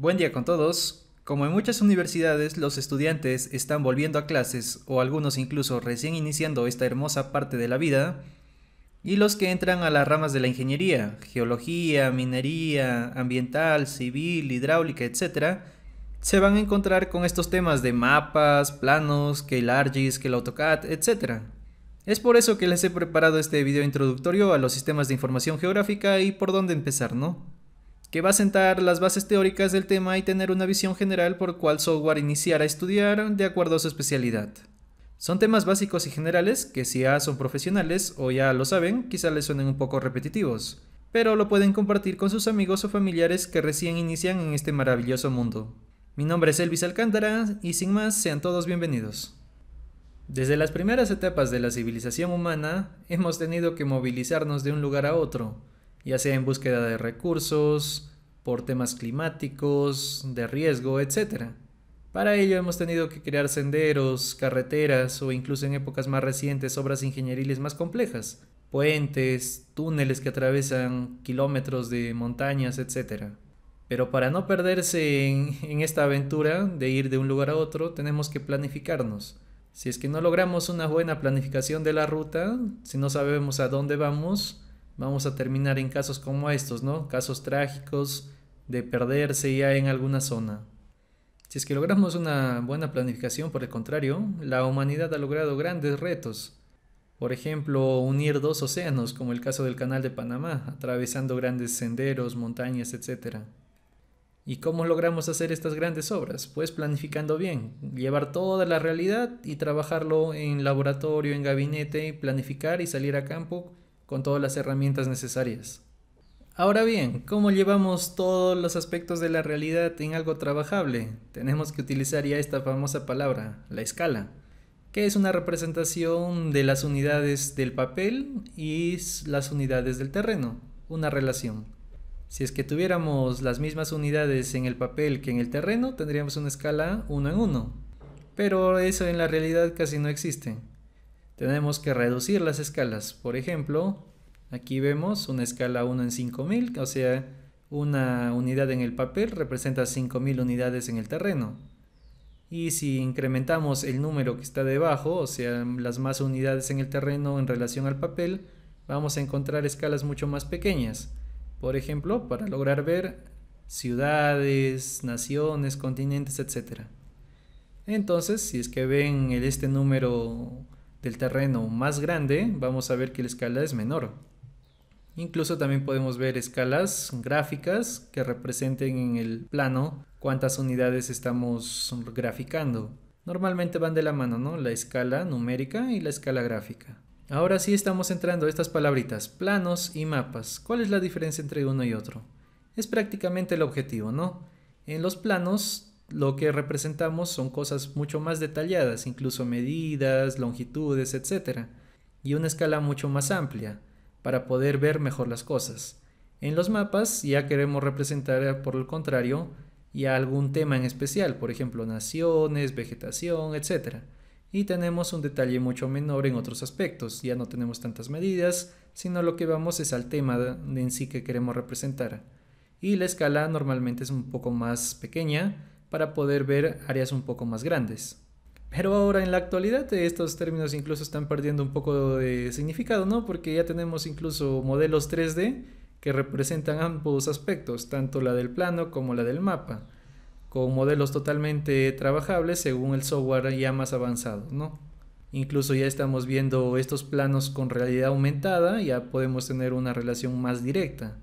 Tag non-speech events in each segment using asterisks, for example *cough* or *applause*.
Buen día con todos. Como en muchas universidades, los estudiantes están volviendo a clases o algunos incluso recién iniciando esta hermosa parte de la vida, y los que entran a las ramas de la ingeniería, geología, minería, ambiental, civil, hidráulica, etc., se van a encontrar con estos temas de mapas, planos, que el ArcGIS, que el AutoCAD, etc. Es por eso que les he preparado este video introductorio a los sistemas de información geográfica y por dónde empezar, ¿no? Que va a sentar las bases teóricas del tema y tener una visión general por cuál software iniciar a estudiar de acuerdo a su especialidad. Son temas básicos y generales que si ya son profesionales o ya lo saben, quizá les suenen un poco repetitivos, pero lo pueden compartir con sus amigos o familiares que recién inician en este maravilloso mundo. Mi nombre es Elvis Alcántara y sin más, sean todos bienvenidos. Desde las primeras etapas de la civilización humana, hemos tenido que movilizarnos de un lugar a otro, ya sea en búsqueda de recursos, por temas climáticos, de riesgo, etc. Para ello hemos tenido que crear senderos, carreteras o incluso en épocas más recientes obras ingenieriles más complejas, puentes, túneles que atravesan kilómetros de montañas, etc. Pero para no perderse en, esta aventura de ir de un lugar a otro, tenemos que planificarnos. Si es que no logramos una buena planificación de la ruta, si no sabemos a dónde vamos, vamos a terminar en casos como estos, ¿no? Casos trágicos de perderse ya en alguna zona. Si es que logramos una buena planificación, por el contrario, la humanidad ha logrado grandes retos. Por ejemplo, unir dos océanos, como el caso del Canal de Panamá, atravesando grandes senderos, montañas, etc. ¿Y cómo logramos hacer estas grandes obras? Pues planificando bien, llevar toda la realidad y trabajarlo en laboratorio, en gabinete, planificar y salir a campo con todas las herramientas necesarias. Ahora bien, ¿cómo llevamos todos los aspectos de la realidad en algo trabajable? Tenemos que utilizar ya esta famosa palabra, la escala, que es una representación de las unidades del papel y las unidades del terreno, una relación. Si es que tuviéramos las mismas unidades en el papel que en el terreno, tendríamos una escala uno en uno. Pero eso en la realidad casi no existe tenemos que reducir las escalas. Por ejemplo, aquí vemos una escala 1 en 5000, o sea, una unidad en el papel representa 5000 unidades en el terreno. Y si incrementamos el número que está debajo, o sea, las más unidades en el terreno en relación al papel, vamos a encontrar escalas mucho más pequeñas. Por ejemplo, para lograr ver ciudades, naciones, continentes, etc. Entonces, si es que ven este número del terreno más grande, vamos a ver que la escala es menor. Incluso también podemos ver escalas gráficas que representen en el plano cuántas unidades estamos graficando. Normalmente van de la mano, ¿no? La escala numérica y la escala gráfica. Ahora sí estamos entrando a estas palabritas, planos y mapas. ¿Cuál es la diferencia entre uno y otro? Es prácticamente el objetivo, ¿no? En los planos lo que representamos son cosas mucho más detalladas, incluso medidas, longitudes, etc. Y una escala mucho más amplia, para poder ver mejor las cosas. En los mapas ya queremos representar, por el contrario, ya algún tema en especial, por ejemplo, naciones, vegetación, etc. Y tenemos un detalle mucho menor en otros aspectos, ya no tenemos tantas medidas, sino lo que vamos es al tema en sí que queremos representar. Y la escala normalmente es un poco más pequeña, para poder ver áreas un poco más grandes. Pero ahora en la actualidad estos términos incluso están perdiendo un poco de significado, ¿no? Porque ya tenemos incluso modelos 3D que representan ambos aspectos, tanto la del plano como la del mapa, con modelos totalmente trabajables según el software ya más avanzado, ¿no? Incluso ya estamos viendo estos planos con realidad aumentada, ya podemos tener una relación más directa.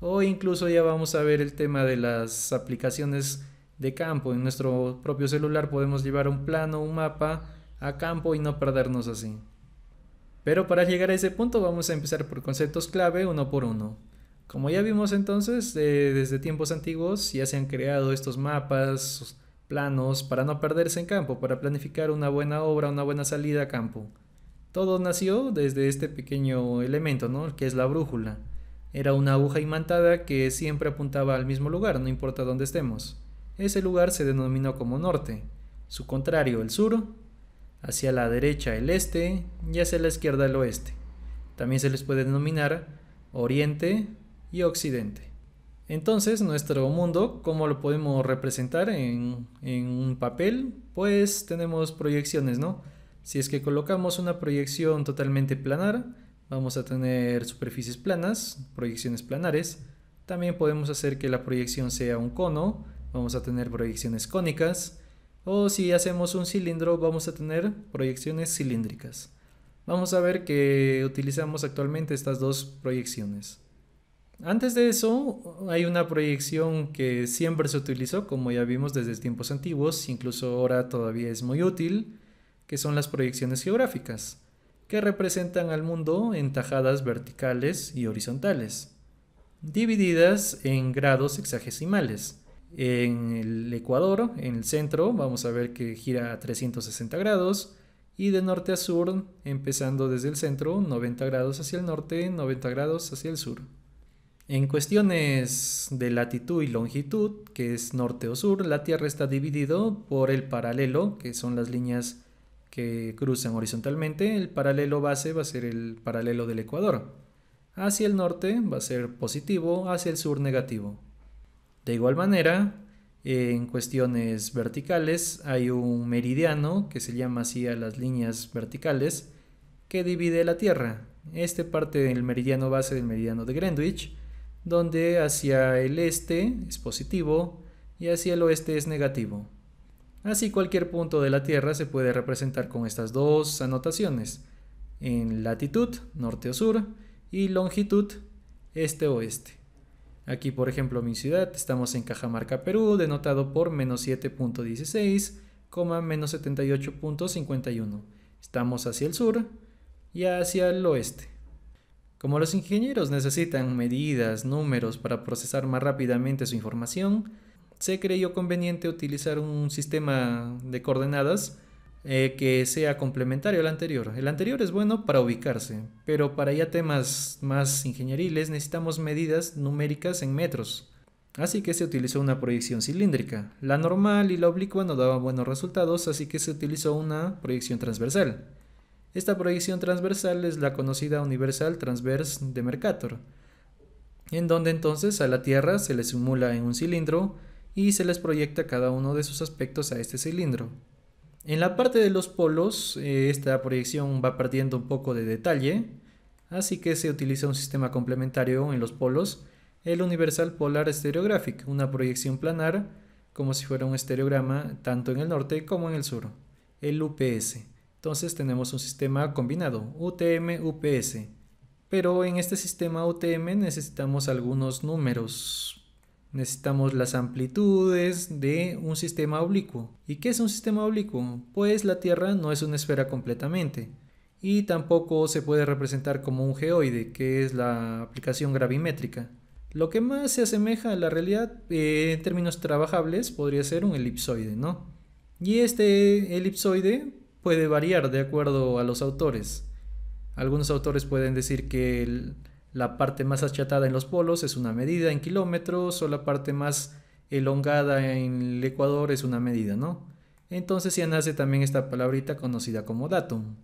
O incluso ya vamos a ver el tema de las aplicaciones de campo. En nuestro propio celular podemos llevar un plano, un mapa a campo y no perdernos así. Pero para llegar a ese punto vamos a empezar por conceptos clave uno por uno. Como ya vimos entonces, eh, desde tiempos antiguos ya se han creado estos mapas, planos, para no perderse en campo, para planificar una buena obra, una buena salida a campo. Todo nació desde este pequeño elemento, ¿no? que es la brújula. Era una aguja imantada que siempre apuntaba al mismo lugar, no importa dónde estemos. Ese lugar se denominó como norte, su contrario el sur, hacia la derecha el este y hacia la izquierda el oeste. También se les puede denominar oriente y occidente. Entonces, nuestro mundo, ¿cómo lo podemos representar en, en, un papel? Pues tenemos proyecciones, ¿no? Si es que colocamos una proyección totalmente planar, vamos a tener superficies planas, proyecciones planares. También podemos hacer que la proyección sea un cono, vamos a tener proyecciones cónicas. O si hacemos un cilindro, vamos a tener proyecciones cilíndricas. Vamos a ver que utilizamos actualmente estas dos proyecciones. Antes de eso, hay una proyección que siempre se utilizó, como ya vimos desde tiempos antiguos, incluso ahora todavía es muy útil, que son las proyecciones geográficas, que representan al mundo en tajadas verticales y horizontales, divididas en grados hexagesimales. En el ecuador, en el centro, vamos a ver que gira a 360 grados, y de norte a sur, empezando desde el centro, 90 grados hacia el norte, 90 grados hacia el sur. En cuestiones de latitud y longitud, que es norte o sur, la Tierra está dividido por el paralelo, que son las líneas que cruzan horizontalmente. El paralelo base va a ser el paralelo del ecuador. Hacia el norte va a ser positivo, hacia el sur negativo. De igual manera, en cuestiones verticales hay un meridiano, que se llama así a las líneas verticales, que divide la Tierra. Este parte del meridiano base del meridiano de Greenwich donde hacia el este es positivo y hacia el oeste es negativo. Así cualquier punto de la Tierra se puede representar con estas dos anotaciones, en latitud, norte o sur, y longitud, este o oeste. Aquí, por ejemplo, mi ciudad, estamos en Cajamarca, Perú, denotado por menos 7.16, menos 78.51. Estamos hacia el sur y hacia el oeste. Como los ingenieros necesitan medidas, números para procesar más rápidamente su información, se creyó conveniente utilizar un sistema de coordenadas eh, que sea complementario al anterior. El anterior es bueno para ubicarse, pero para ya temas más ingenieriles necesitamos medidas numéricas en metros. Así que se utilizó una proyección cilíndrica. La normal y la oblicua no daban buenos resultados, así que se utilizó una proyección transversal. Esta proyección transversal es la conocida Universal Transverse de Mercator, en donde entonces a la Tierra se le simula en un cilindro y se les proyecta cada uno de sus aspectos a este cilindro. En la parte de los polos, eh, esta proyección va perdiendo un poco de detalle, así que se utiliza un sistema complementario en los polos, el Universal Polar Stereographic, una proyección planar como si fuera un estereograma tanto en el norte como en el sur, el UPS. Entonces tenemos un sistema combinado, UTM-UPS. Pero en este sistema UTM necesitamos algunos números. Necesitamos las amplitudes de un sistema oblicuo. ¿Y qué es un sistema oblicuo? Pues la Tierra no es una esfera completamente. Y tampoco se puede representar como un geoide, que es la aplicación gravimétrica. Lo que más se asemeja a la realidad eh, en términos trabajables podría ser un elipsoide, ¿no? Y este elipsoide puede variar de acuerdo a los autores. Algunos autores pueden decir que la parte más achatada en los polos es una medida en kilómetros o la parte más elongada en el ecuador es una medida, ¿no? Entonces ya nace también esta palabrita conocida como datum.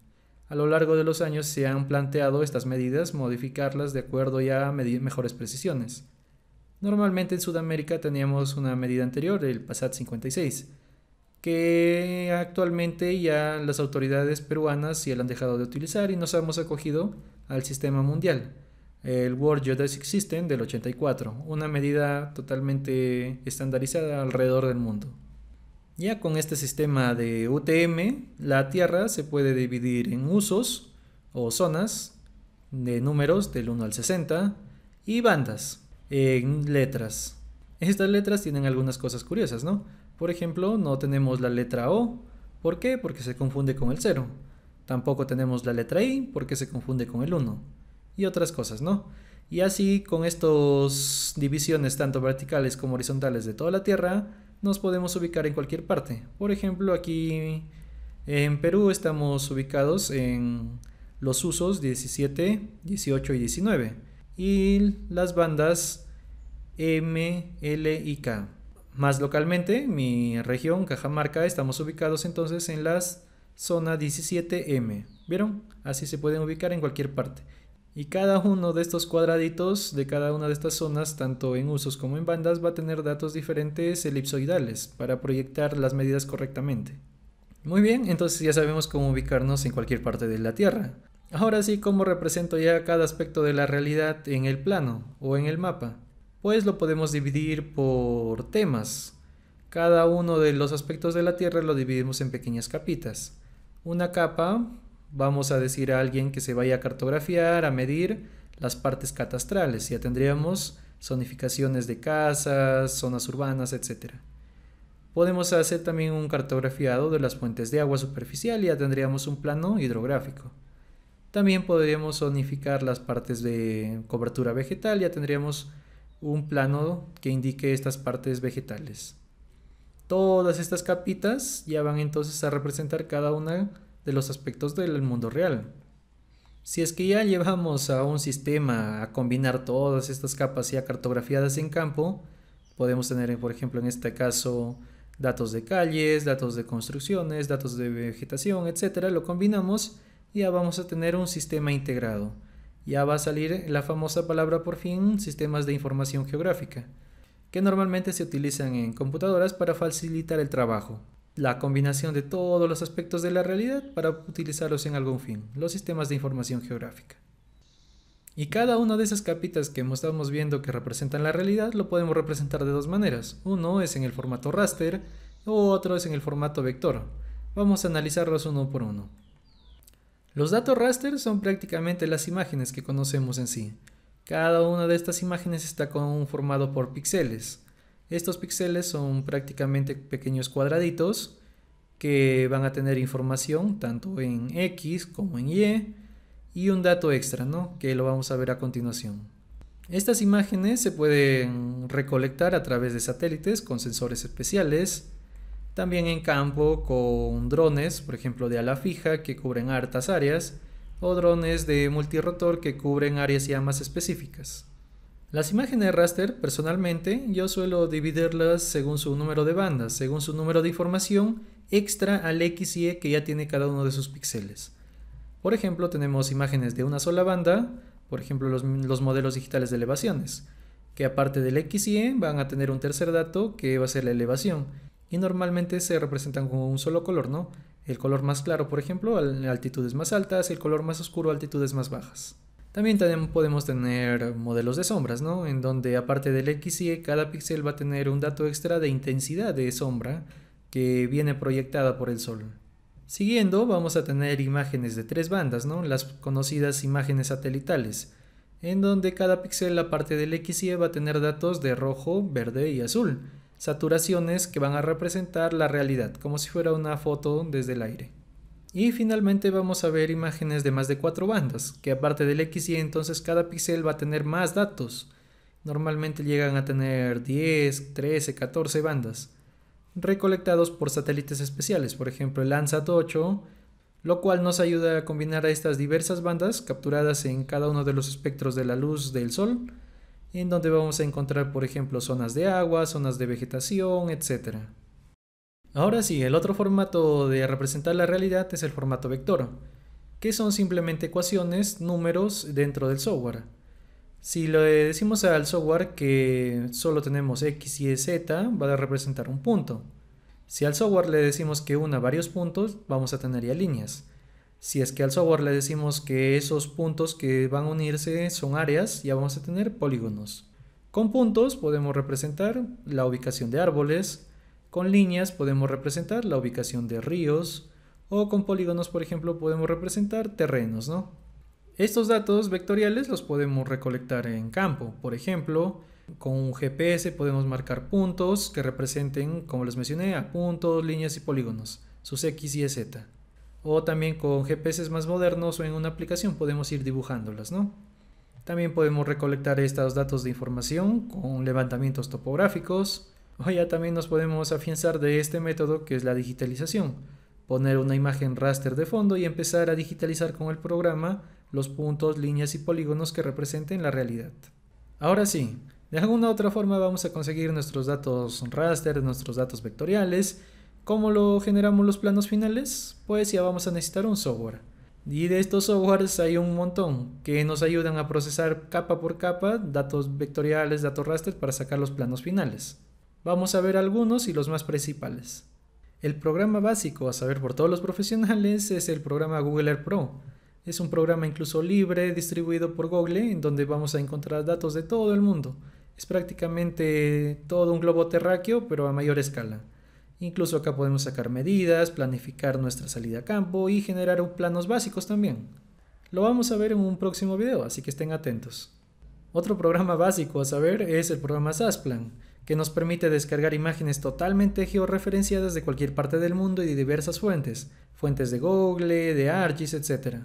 A lo largo de los años se han planteado estas medidas, modificarlas de acuerdo ya a mejores precisiones. Normalmente en Sudamérica teníamos una medida anterior, el PASAT 56, que actualmente ya las autoridades peruanas sí la han dejado de utilizar y nos hemos acogido al sistema mundial, el World Geodesic System del 84, una medida totalmente estandarizada alrededor del mundo. Ya con este sistema de UTM, la Tierra se puede dividir en usos o zonas de números del 1 al 60 y bandas en letras. Estas letras tienen algunas cosas curiosas, ¿no? Por ejemplo, no tenemos la letra O. ¿Por qué? Porque se confunde con el 0. Tampoco tenemos la letra I porque se confunde con el 1. Y otras cosas, ¿no? Y así, con estas divisiones tanto verticales como horizontales de toda la Tierra, nos podemos ubicar en cualquier parte. Por ejemplo, aquí en Perú estamos ubicados en los usos 17, 18 y 19. Y las bandas M, L y K. Más localmente, mi región, Cajamarca, estamos ubicados entonces en la zona 17M. ¿Vieron? Así se pueden ubicar en cualquier parte. Y cada uno de estos cuadraditos de cada una de estas zonas, tanto en usos como en bandas, va a tener datos diferentes elipsoidales para proyectar las medidas correctamente. Muy bien, entonces ya sabemos cómo ubicarnos en cualquier parte de la Tierra. Ahora sí, ¿cómo represento ya cada aspecto de la realidad en el plano o en el mapa? Pues lo podemos dividir por temas. Cada uno de los aspectos de la Tierra lo dividimos en pequeñas capitas. Una capa vamos a decir a alguien que se vaya a cartografiar, a medir las partes catastrales. Ya tendríamos zonificaciones de casas, zonas urbanas, etc. Podemos hacer también un cartografiado de las fuentes de agua superficial y ya tendríamos un plano hidrográfico. También podríamos zonificar las partes de cobertura vegetal, ya tendríamos un plano que indique estas partes vegetales. Todas estas capitas ya van entonces a representar cada una de los aspectos del mundo real. Si es que ya llevamos a un sistema a combinar todas estas capas ya cartografiadas en campo, podemos tener, por ejemplo, en este caso, datos de calles, datos de construcciones, datos de vegetación, etcétera, lo combinamos y ya vamos a tener un sistema integrado. Ya va a salir la famosa palabra por fin, sistemas de información geográfica, que normalmente se utilizan en computadoras para facilitar el trabajo la combinación de todos los aspectos de la realidad para utilizarlos en algún fin, los sistemas de información geográfica. Y cada una de esas capitas que estamos viendo que representan la realidad lo podemos representar de dos maneras. Uno es en el formato raster otro es en el formato vector. Vamos a analizarlos uno por uno. Los datos raster son prácticamente las imágenes que conocemos en sí. Cada una de estas imágenes está conformado por píxeles. Estos píxeles son prácticamente pequeños cuadraditos que van a tener información tanto en X como en Y y un dato extra, ¿no? Que lo vamos a ver a continuación. Estas imágenes se pueden recolectar a través de satélites con sensores especiales, también en campo con drones, por ejemplo de ala fija, que cubren hartas áreas, o drones de multirotor que cubren áreas ya más específicas. Las imágenes raster, personalmente, yo suelo dividirlas según su número de bandas, según su número de información extra al X y E que ya tiene cada uno de sus píxeles. Por ejemplo, tenemos imágenes de una sola banda, por ejemplo los, los, modelos digitales de elevaciones, que aparte del X y E van a tener un tercer dato que va a ser la elevación, y normalmente se representan con un solo color, ¿no? El color más claro, por ejemplo, a altitudes más altas, el color más oscuro altitudes más bajas. También podemos tener modelos de sombras, ¿no? En donde aparte del X y cada píxel va a tener un dato extra de intensidad de sombra que viene proyectada por el sol. Siguiendo, vamos a tener imágenes de tres bandas, ¿no? Las conocidas imágenes satelitales, en donde cada píxel aparte del X y va a tener datos de rojo, verde y azul, saturaciones que van a representar la realidad, como si fuera una foto desde el aire. Y finalmente vamos a ver imágenes de más de cuatro bandas, que aparte del X entonces cada píxel va a tener más datos. Normalmente llegan a tener 10, 13, 14 bandas, recolectados por satélites especiales, por ejemplo el Landsat 8, lo cual nos ayuda a combinar a estas diversas bandas capturadas en cada uno de los espectros de la luz del Sol, en donde vamos a encontrar, por ejemplo, zonas de agua, zonas de vegetación, etc. Ahora sí, el otro formato de representar la realidad es el formato vector, que son simplemente ecuaciones, números dentro del software. Si le decimos al software que solo tenemos x, y z, va a representar un punto. Si al software le decimos que una varios puntos, vamos a tener ya líneas. Si es que al software le decimos que esos puntos que van a unirse son áreas, ya vamos a tener polígonos. Con puntos podemos representar la ubicación de árboles, con líneas podemos representar la ubicación de ríos o con polígonos, por ejemplo, podemos representar terrenos, ¿no? Estos datos vectoriales los podemos recolectar en campo. Por ejemplo, con un GPS podemos marcar puntos que representen, como les mencioné, a puntos, líneas y polígonos, sus X y Z. O también con GPS más modernos o en una aplicación podemos ir dibujándolas, ¿no? También podemos recolectar estos datos de información con levantamientos topográficos, o ya también nos podemos afianzar de este método que es la digitalización. Poner una imagen raster de fondo y empezar a digitalizar con el programa los puntos, líneas y polígonos que representen la realidad. Ahora sí, de alguna u otra forma vamos a conseguir nuestros datos raster, nuestros datos vectoriales. ¿Cómo lo generamos los planos finales? Pues ya vamos a necesitar un software. Y de estos softwares hay un montón que nos ayudan a procesar capa por capa datos vectoriales, datos raster para sacar los planos finales. Vamos a ver algunos y los más principales. El programa básico a saber por todos los profesionales es el programa Google Earth Pro. Es un programa incluso libre distribuido por Google en donde vamos a encontrar datos de todo el mundo. Es prácticamente todo un globo terráqueo pero a mayor escala. Incluso acá podemos sacar medidas, planificar nuestra salida a campo y generar planos básicos también. Lo vamos a ver en un próximo video, así que estén atentos. Otro programa básico a saber es el programa SASPLAN, que nos permite descargar imágenes totalmente georreferenciadas de cualquier parte del mundo y de diversas fuentes, fuentes de Google, de ArcGIS, etc.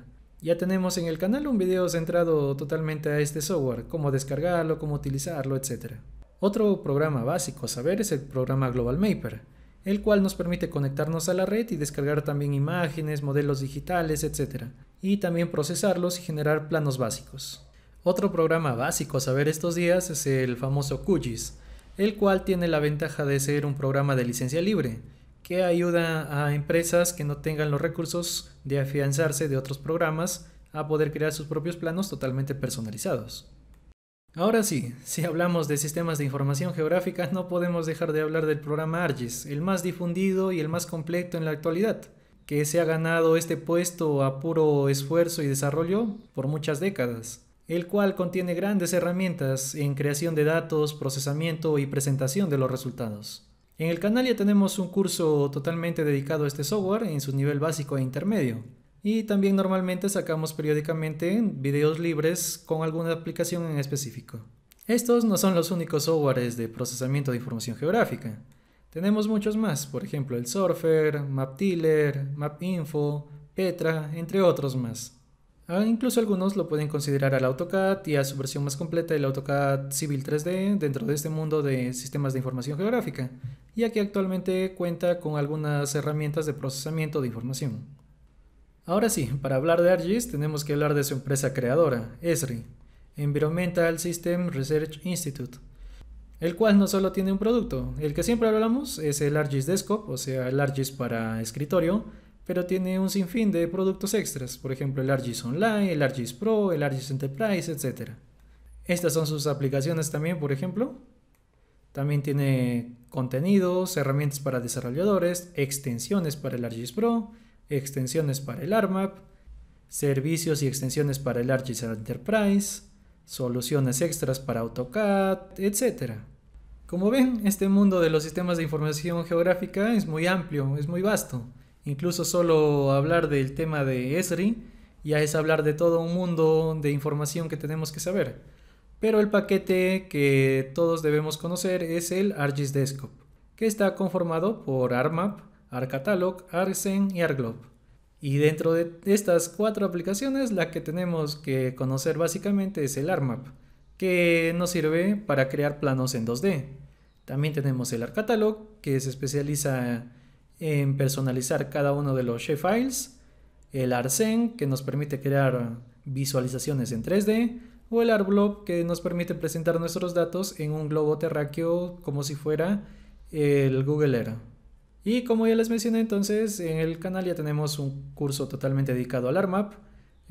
Ya tenemos en el canal un video centrado totalmente a este software, cómo descargarlo, cómo utilizarlo, etc. Otro programa básico a saber es el programa Global Mapper, el cual nos permite conectarnos a la red y descargar también imágenes, modelos digitales, etc. Y también procesarlos y generar planos básicos. Otro programa básico a saber estos días es el famoso QGIS, el cual tiene la ventaja de ser un programa de licencia libre, que ayuda a empresas que no tengan los recursos de afianzarse de otros programas a poder crear sus propios planos totalmente personalizados. Ahora sí, *laughs* si hablamos de sistemas de información geográfica, no podemos dejar de hablar del programa ARGIS, el más difundido y el más completo en la actualidad, que se ha ganado este puesto a puro esfuerzo y desarrollo por muchas décadas, el cual contiene grandes herramientas en creación de datos, procesamiento y presentación de los resultados. En el canal ya tenemos un curso totalmente dedicado a este software en su nivel básico e intermedio, y también normalmente sacamos periódicamente videos libres con alguna aplicación en específico. Estos no son los únicos softwares de procesamiento de información geográfica. Tenemos muchos más, por ejemplo el Surfer, MapTiller, MapInfo, Petra, entre otros más. Ah, incluso algunos lo pueden considerar al AutoCAD y a su versión más completa el AutoCAD Civil 3D dentro de este mundo de sistemas de información geográfica, ya que actualmente cuenta con algunas herramientas de procesamiento de información. Ahora sí, para hablar de ArcGIS tenemos que hablar de su empresa creadora, ESRI, Environmental System Research Institute, el cual no solo tiene un producto, el que siempre hablamos es el ArcGIS Desktop, o sea, el ArcGIS para escritorio, pero tiene un sinfín de productos extras, por ejemplo el ArcGIS Online, el ArcGIS Pro, el ArcGIS Enterprise, etc. Estas son sus aplicaciones también, por ejemplo. También tiene contenidos, herramientas para desarrolladores, extensiones para el ArcGIS Pro, extensiones para el ARMAP, servicios y extensiones para el ArcGIS Enterprise, soluciones extras para AutoCAD, etc. Como ven, este mundo de los sistemas de información geográfica es muy amplio, es muy vasto. Incluso solo hablar del tema de ESRI ya es hablar de todo un mundo de información que tenemos que saber. Pero el paquete que todos debemos conocer es el ArcGIS Desktop, que está conformado por ARMAP, ArcCatalog, ArcSen y ArcGlobe. Y dentro de estas cuatro aplicaciones, la que tenemos que conocer básicamente es el ARMAP, que nos sirve para crear planos en 2D. También tenemos el ArcCatalog, que se especializa en personalizar cada uno de los shapefiles, el ArcSen, que nos permite crear visualizaciones en 3D, o el ArcGlobe, que nos permite presentar nuestros datos en un globo terráqueo como si fuera el Google Earth. Y como ya les mencioné entonces, en el canal ya tenemos un curso totalmente dedicado al ARMAP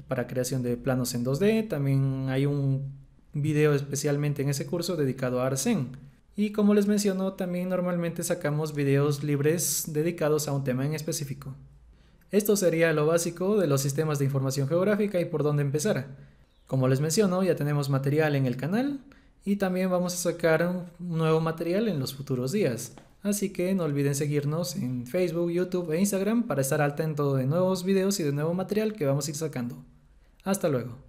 para creación de planos en 2D. También hay un video especialmente en ese curso dedicado a Arsen. Y como les menciono, también normalmente sacamos videos libres dedicados a un tema en específico. Esto sería lo básico de los sistemas de información geográfica y por dónde empezar. Como les menciono, ya tenemos material en el canal y también vamos a sacar un nuevo material en los futuros días. Así que no olviden seguirnos en Facebook, YouTube e Instagram para estar al tanto de nuevos videos y de nuevo material que vamos a ir sacando. Hasta luego.